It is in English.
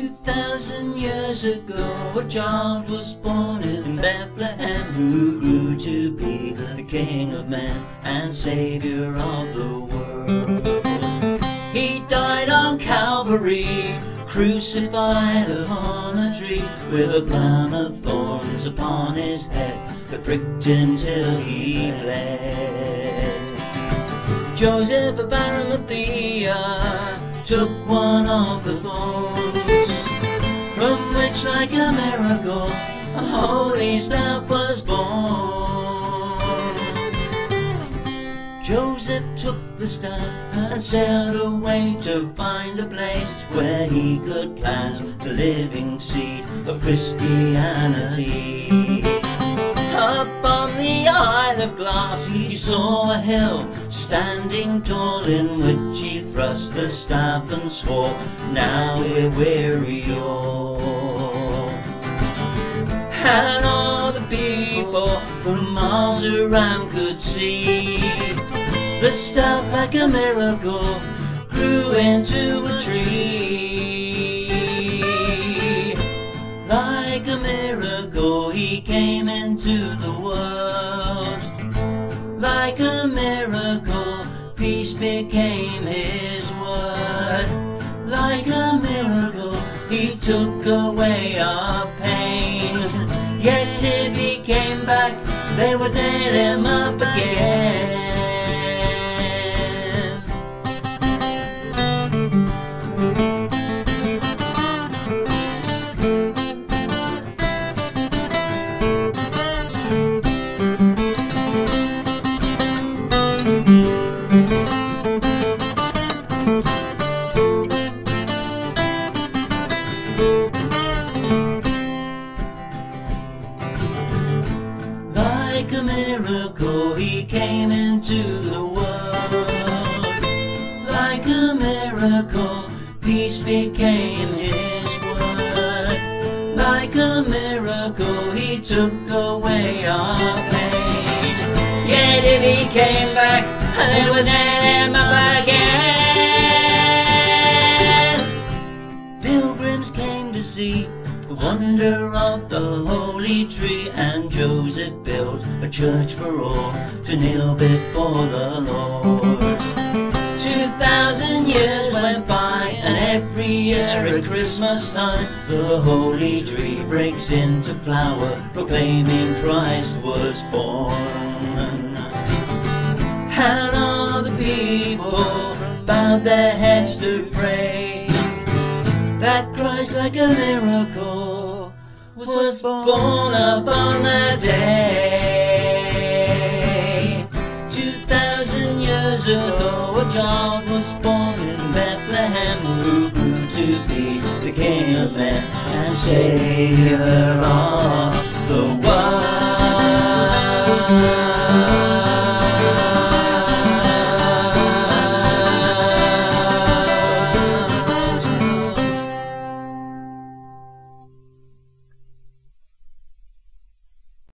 thousand years ago, a child was born in Bethlehem who grew to be the King of men and Savior of the world. He died on Calvary, crucified upon a tree, with a crown of thorns upon his head that pricked him till he bled. Joseph of Arimathea took one of the thorns, holy staff was born. Joseph took the staff and sailed away to find a place where he could plant the living seed of Christianity. Up on the Isle of Glass he saw a hill standing tall in which he thrust the staff and swore, Now we're weary all. And all the people for miles around could see the stuff like a miracle grew into a tree. Like a miracle, he came into the world. Like a miracle, peace became his word. Like a miracle, he took away our they were him up miracle, he came into the world. Like a miracle, peace became his word. Like a miracle, he took away our pain. Yet if he came back, they would him up again. Pilgrims came to see the wonder of the holy tree, and Joseph built a church for all to kneel before the Lord. Two thousand years went by, and every year at Christmas time, the holy tree breaks into flower, proclaiming Christ was born. And all the people bowed their heads to pray that Christ, like a miracle, was born upon that day. Two thousand years ago, a child was born in Bethlehem who grew to be the King of men and Savior of the world.